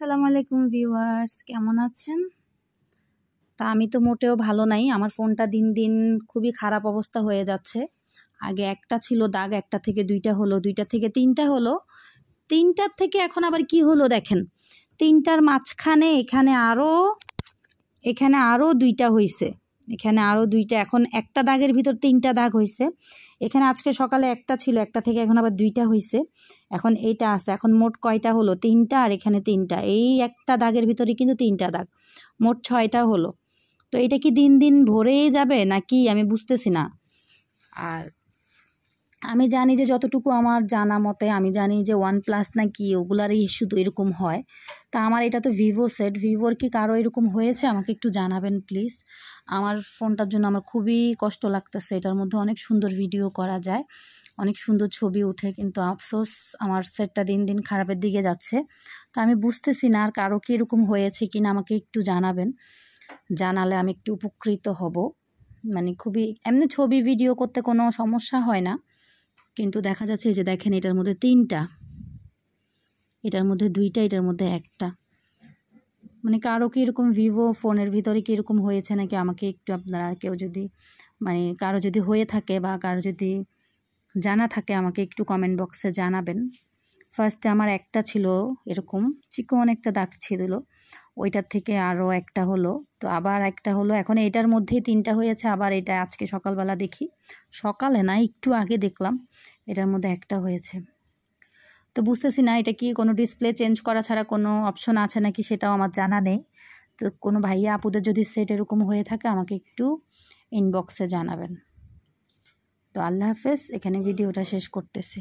আসসালামু আলাইকুম ভিউয়ার্স, কেমন আছেন? তা আমি তো মোটেও ভালো নাই, আমার ফোনটা দিন দিন খুবই খারাপ অবস্থা হয়ে যাচ্ছে। আগে একটা ছিল, দাগ একটা থেকে দুইটা হলো, দুইটা থেকে তিনটা হলো। তিনটার থেকে এখন আবার কি হলো দেখেন? তিনটার মাঝখানে এখানে আরও এখানে আরও দুইটা হইছে। এখানে আরও দুইটা, এখন একটা দাগের ভিতর তিনটা দাগ হয়েছে এখানে আজকে সকালে একটা ছিল, একটা থেকে এখন আবার দুইটা হয়েছে এখন এইটা আছে, এখন মোট কয়টা হলো? তিনটা আর এখানে তিনটা। এই একটা দাগের ভিতরে কিন্তু তিনটা দাগ। মোট ছয়টা হলো। তো এটা কি দিন দিন ভরেই যাবে নাকি? আমি বুঝতেছি না। আর আমি জানি যে যতটুকু আমার জানা মতে, আমি জানি যে ওয়ান প্লাস না কি, ওগুলারই শুধু এরকম হয়। তা আমার এটা তো ভিভো সেট ভিভোর কি কারও এরকম হয়েছে? আমাকে একটু জানাবেন প্লিজ আমার ফোনটার জন্য আমার খুবই কষ্ট লাগতেছে। এটার মধ্যে অনেক সুন্দর ভিডিও করা যায়। অনেক সুন্দর ছবি উঠে কিন্তু আফসোস, আমার সেটটা দিন দিন খারাপের দিকে যাচ্ছে। তো আমি বুঝতেছি না আর কারও কি এরকম হয়েছে কি না, আমাকে একটু জানাবেন। জানালে আমি একটু উপকৃত হব। মানে খুবই, এমনি ছবি ভিডিও করতে কোনো সমস্যা হয় না। কিন্তু দেখা যাচ্ছে এই যে দেখেন এটার মধ্যে তিনটা। এটার মধ্যে দুইটা, এটার মধ্যে একটা। মানে কারও কি এরকম ভিভো ফোনের ভিতরে কি এরকম হয়েছে নাকি আমাকে একটু আপনারা কেউ যদি মানে কারও যদি হয়ে থাকে বা কারও যদি জানা থাকে আমাকে একটু কমেন্ট বক্সে জানাবেন। ফার্স্টে আমার একটা ছিল এরকম, চিকন একটা দাগ ছিল। ওইটার থেকে আরও একটা হলো। তো আবার একটা হলো এখন এটার মধ্যেই তিনটা হয়েছে আবার এটা আজকে সকালবেলা দেখি। সকালে না একটু আগে দেখলাম এটার মধ্যে একটা হয়েছে। তো বুঝতেছি না এটা কি কোনো ডিসপ্লে চেঞ্জ করা ছাড়া কোনো অপশন আছে নাকি সেটাও আমার জানা নেই। তো কোনো ভাইয়া আপুদের যদি সেট এরকম হয়ে থাকে আমাকে একটু ইনবক্সে জানাবেন। তো আল্লাহ হাফেজ এখানে ভিডিওটা শেষ করতেছি।